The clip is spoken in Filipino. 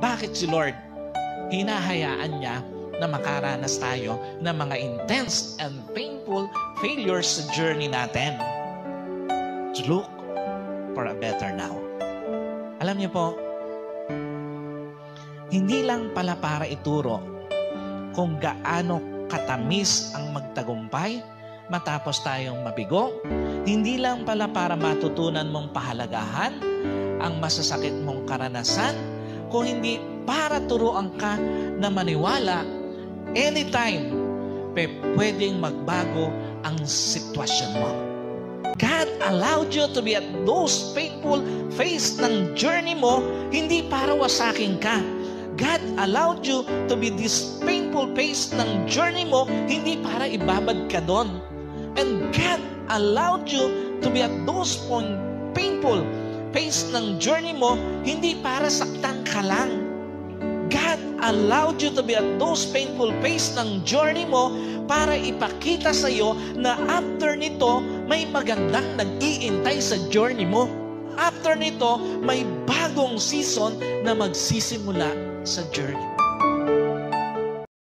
Bakit si Lord? Hinahayaan niya na makaranas tayo ng mga intense and painful failures sa journey natin. To look for a better now. Alam niyo po, hindi lang pala para ituro kung gaano katamis ang magtagumpay matapos tayong mabigo. Hindi lang pala para matutunan mong pahalagahan ang masasakit mong karanasan, kung hindi para turuan ka na maniwala anytime pe pwedeng magbago ang sitwasyon mo. God allowed you to be at those painful phase ng journey mo, hindi para wasakin ka. God allowed you to be this painful phase ng journey mo, hindi para ibabad ka doon. And God allowed you to be at those point, painful phase ng journey mo, hindi para saktan ka lang. God allowed you to be at those painful phase ng journey mo para ipakita sa iyo na after nito, may magandang nag-iintay sa journey mo. After nito, may bagong season na magsisimula sa journey.